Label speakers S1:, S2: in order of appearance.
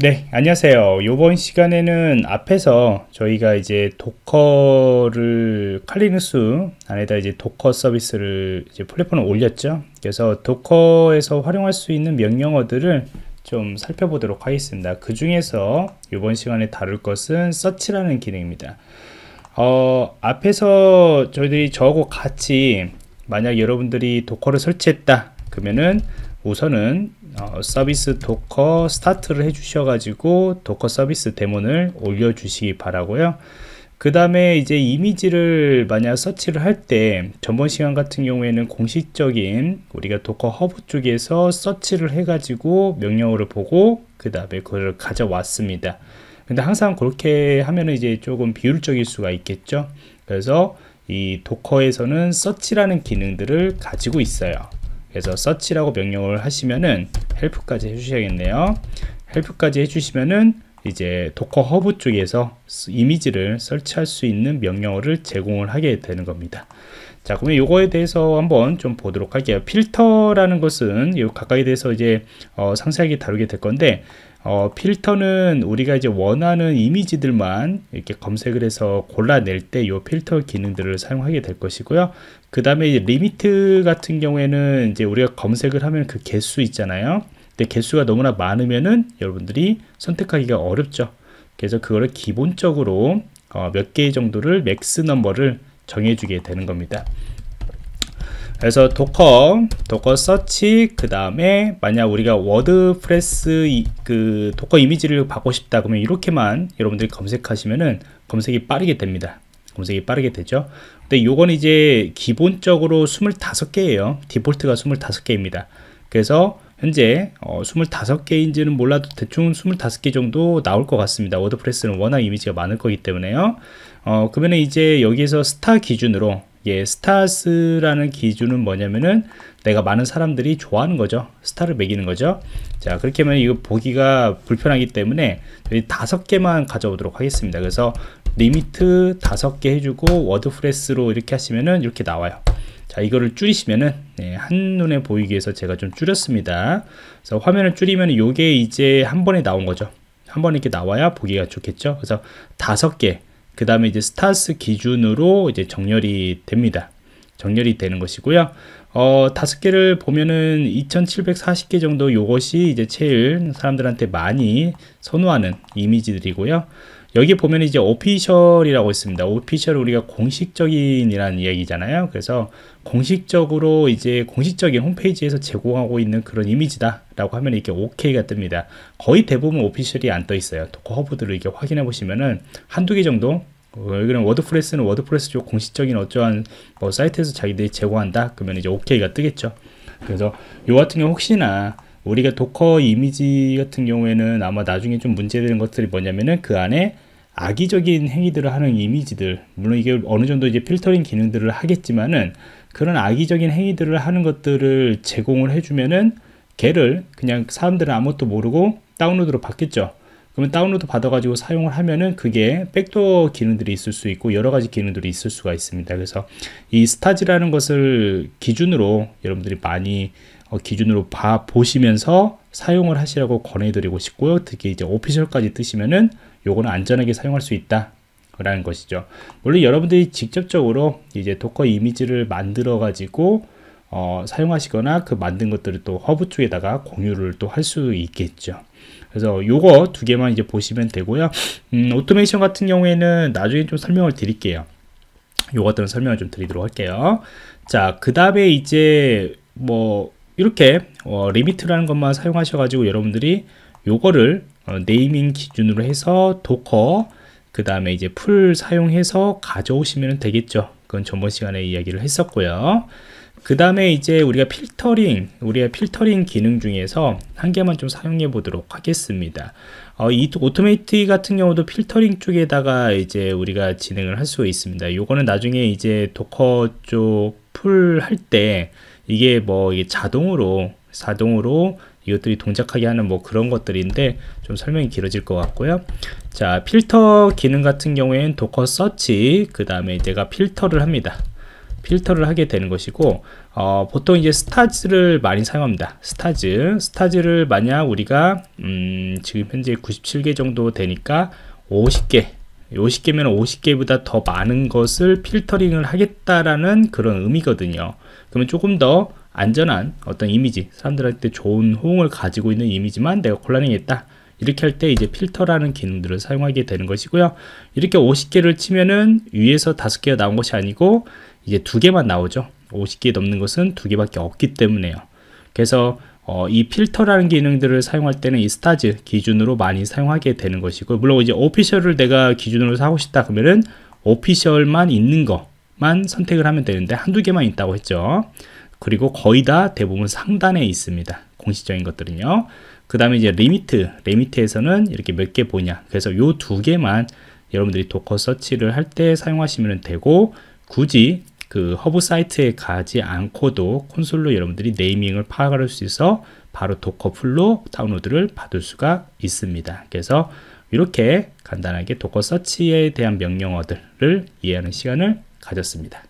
S1: 네, 안녕하세요. 이번 시간에는 앞에서 저희가 이제 도커를 칼리누스 안에다 이제 Docker 서비스를 이제 플랫폼에 올렸죠. 그래서 Docker에서 활용할 수 있는 명령어들을 좀 살펴보도록 하겠습니다. 그 중에서 이번 시간에 다룰 것은 search라는 기능입니다. 어, 앞에서 저희들이 저하고 같이 만약 여러분들이 Docker를 설치했다 그러면은 우선은 어, service docker start를 해 주셔가지고 Docker 서비스 daemon을 올려주시기 바라고요. 그 다음에 이제 이미지를 만약 서치를 할 때 전번 시간 같은 경우에는 공식적인 우리가 Docker Hub 쪽에서 search를 해가지고 명령어를 보고 그 다음에 그걸 가져왔습니다. 근데 항상 그렇게 하면은 이제 조금 비효율적일 수가 있겠죠? 그래서 이 Docker에서는 search라는 기능들을 가지고 있어요 그래서 search라고 명령을 하시면은 help까지 해주셔야겠네요. help까지 해주시면은 이제 Docker Hub 쪽에서 이미지를 search할 수 있는 명령어를 제공을 하게 되는 겁니다. 자 그러면 이거에 대해서 한번 좀 보도록 할게요. 필터라는 것은 이 각각에 대해서 이제 어, 상세하게 다루게 될 건데 어, 필터는 우리가 이제 원하는 이미지들만 이렇게 검색을 해서 골라낼 때 이 필터 기능들을 사용하게 될 것이고요. 그 다음에 limit 같은 경우에는 이제 우리가 검색을 하면 그 개수 있잖아요. 근데 개수가 너무나 많으면은 여러분들이 선택하기가 어렵죠. 그래서 그거를 기본적으로 어, 몇 개 정도를 max number를 정해주게 되는 겁니다. 그래서 Docker docker search 그 다음에 만약 우리가 WordPress 이, 그 Docker 이미지를 받고 싶다 그러면 이렇게만 여러분들이 검색하시면은 검색이 빠르게 됩니다. 검색이 빠르게 되죠. 근데 요건 이제 기본적으로 25개예요. 디폴트가 25개입니다. 그래서 현재 어, 25개인지는 몰라도 대충 25개 정도 나올 것 같습니다. WordPress는 워낙 이미지가 많을 거기 때문에요. 어, 그러면 이제 여기에서 스타 기준으로 예, stars라는 기준은 뭐냐면은 내가 많은 사람들이 좋아하는 거죠. 스타를 매기는 거죠. 자, 그렇게 하면 이거 보기가 불편하기 때문에 저희 다섯 개만 가져오도록 하겠습니다. 그래서 limit 다섯 개 해주고 WordPress로 이렇게 하시면은 이렇게 나와요. 자, 이거를 줄이시면은 네, 한눈에 보이기 위해서 제가 좀 줄였습니다. 그래서 화면을 줄이면 이게 이제 한 번에 나온 거죠. 한 번에 이렇게 나와야 보기가 좋겠죠. 그래서 다섯 개, 그 다음에 이제 stars 기준으로 이제 정렬이 됩니다. 정렬이 되는 것이고요. 어, 다섯 개를 보면은 2740개 정도 요것이 이제 제일 사람들한테 많이 선호하는 이미지들이고요. 여기 보면 이제 official이라고 있습니다. official 우리가 공식적인이라는 이야기잖아요. 그래서 공식적으로 이제 공식적인 홈페이지에서 제공하고 있는 그런 이미지다 라고 하면 이렇게 OK가 뜹니다. 거의 대부분 official이 안 떠 있어요. Docker Hub들을 이렇게 확인해 보시면은 한두 개 정도 여기는 WordPress는 WordPress 쪽 공식적인 어떠한 뭐 사이트에서 자기들이 제공한다 그러면 이제 OK가 뜨겠죠. 그래서 요 같은 경우 혹시나 우리가 Docker 이미지 같은 경우에는 아마 나중에 좀 문제되는 것들이 뭐냐면은 그 안에 악의적인 행위들을 하는 이미지들 물론 이게 어느 정도 이제 필터링 기능들을 하겠지만은 그런 악의적인 행위들을 하는 것들을 제공을 해주면은 걔를 그냥 사람들은 아무것도 모르고 다운로드로 받겠죠. 그러면 다운로드 받아가지고 사용을 하면은 그게 backdoor 기능들이 있을 수 있고 여러 가지 기능들이 있을 수가 있습니다. 그래서 이 stars라는 것을 기준으로 여러분들이 많이 어, 기준으로 봐 보시면서 사용을 하시라고 권해드리고 싶고요. 특히 이제 official까지 뜨시면은 요거는 안전하게 사용할 수 있다. 라는 것이죠. 물론 여러분들이 직접적으로 이제 Docker 이미지를 만들어 가지고 어, 사용하시거나 그 만든 것들을 또 허브 쪽에다가 공유를 또 할 수 있겠죠. 그래서 요거 두 개만 이제 보시면 되고요. 음, automation 같은 경우에는 나중에 좀 설명을 드릴게요. 요것들은 설명을 좀 드리도록 할게요. 자, 그 다음에 이제 뭐 이렇게 어, limit라는 것만 사용하셔가지고 여러분들이 요거를 어, 네이밍 기준으로 해서 Docker 그 다음에 이제 pull 사용해서 가져오시면 되겠죠. 그건 전번 시간에 이야기를 했었고요. 그 다음에 이제 우리가 필터링 우리가 필터링 기능 중에서 한 개만 좀 사용해 보도록 하겠습니다. 어, 이 automate 같은 경우도 필터링 쪽에다가 이제 우리가 진행을 할 수 있습니다. 요거는 나중에 이제 Docker 쪽 pull 할 때 이게 뭐 이게 자동으로 자동으로 이것들이 동작하게 하는 뭐 그런 것들인데 좀 설명이 길어질 것 같고요 자 필터 기능 같은 경우에는 Docker search 그 다음에 내가 필터를 합니다 필터를 하게 되는 것이고 어, 보통 이제 stars를 많이 사용합니다. stars. stars를 만약 우리가, 음, 지금 현재 97개 정도 되니까 50개, 50개면 50개보다 더 많은 것을 필터링을 하겠다라는 그런 의미거든요. 그러면 조금 더 안전한 어떤 이미지, 사람들한테 좋은 호응을 가지고 있는 이미지만 내가 곤란하겠다. 이렇게 할 때 이제 필터라는 기능들을 사용하게 되는 것이고요. 이렇게 50개를 치면은 위에서 5개가 나온 것이 아니고 이제 두 개만 나오죠. 50개 넘는 것은 두 개밖에 없기 때문에요. 그래서 어, 이 필터라는 기능들을 사용할 때는 이 스타즈 기준으로 많이 사용하게 되는 것이고 물론 이제 오피셜을 내가 기준으로 사고 싶다 그러면은 official만 있는 것만 선택을 하면 되는데 한두 개만 있다고 했죠. 그리고 거의 다 대부분 상단에 있습니다. 공식적인 것들은요. 그 다음에 이제 limit, limit에서는 이렇게 몇 개 보냐. 그래서 요 두 개만 여러분들이 도커 서치를 할 때 사용하시면 되고 굳이 그 허브 사이트에 가지 않고도 콘솔로 여러분들이 naming을 파악할 수 있어 바로 Docker pull로 다운로드를 받을 수가 있습니다. 그래서 이렇게 간단하게 도커 서치에 대한 명령어들을 이해하는 시간을 가졌습니다.